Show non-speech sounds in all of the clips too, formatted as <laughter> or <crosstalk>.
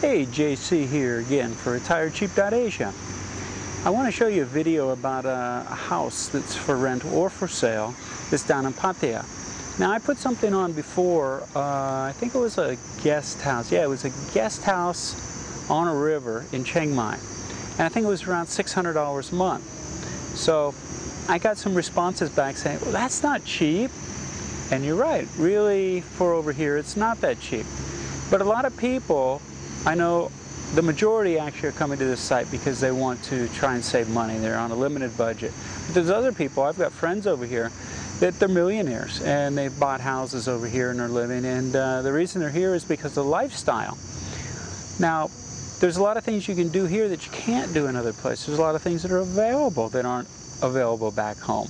Hey, JC here again for RetireCheap.Asia. I want to show you a video about a, a, house that's for rent or for sale that's down in Pattaya. Now I put something on before, uh, I think it was a guest house. Yeah, it was a guest house on a river in Chiang Mai. And I think it was around $600 a month. So I got some responses back saying, well that's not cheap. And you're right, really for over here it's not that cheap. But a lot of people I know the majority actually are coming to this site because they want to try and save money. They're on a limited budget. But there's other people, I've got friends over here that they're millionaires and they've bought houses over here and are living and uh, the reason they're here is because of the lifestyle. Now, there's a lot of things you can do here that you can't do in other places. There's a lot of things that are available that aren't available back home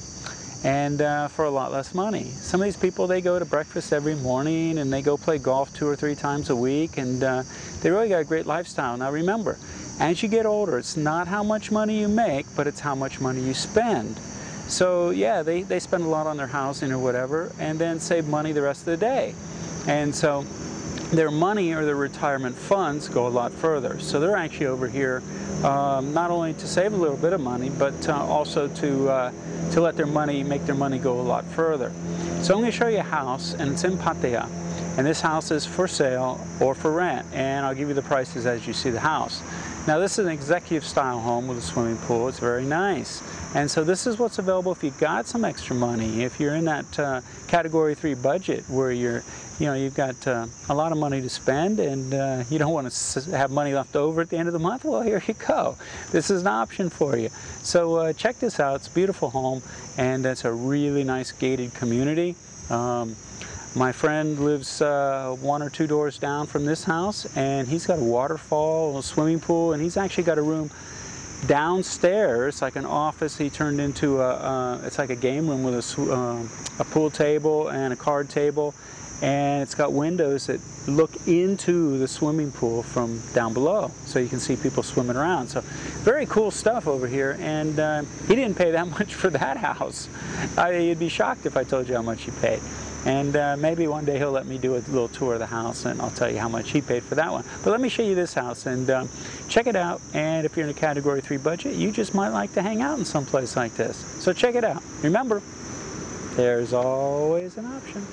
and uh, for a lot less money. Some of these people, they go to breakfast every morning and they go play golf two or three times a week and uh, they really got a great lifestyle. Now remember, as you get older, it's not how much money you make, but it's how much money you spend. So yeah, they, they spend a lot on their housing or whatever and then save money the rest of the day. And so their money or their retirement funds go a lot further. So they're actually over here um, not only to save a little bit of money, but uh, also to, uh, to let their money, make their money go a lot further. So I'm going to show you a house, and it's in Pattaya. And this house is for sale or for rent, and I'll give you the prices as you see the house. Now this is an executive style home with a swimming pool. It's very nice. And so this is what's available if you've got some extra money. If you're in that uh, category three budget where you're, you know, you've got uh, a lot of money to spend and uh, you don't want to have money left over at the end of the month, well, here you go. This is an option for you. So uh, check this out. It's a beautiful home and it's a really nice gated community. Um, my friend lives uh, one or two doors down from this house and he's got a waterfall, a swimming pool, and he's actually got a room downstairs, like an office he turned into a, uh, it's like a game room with a, uh, a pool table and a card table and it's got windows that look into the swimming pool from down below so you can see people swimming around. So very cool stuff over here and uh, he didn't pay that <laughs> much for that house. I, you'd be shocked if I told you how much he paid and uh, maybe one day he'll let me do a little tour of the house and I'll tell you how much he paid for that one. But let me show you this house and um, check it out. And if you're in a category three budget, you just might like to hang out in some place like this. So check it out. Remember, there's always an option.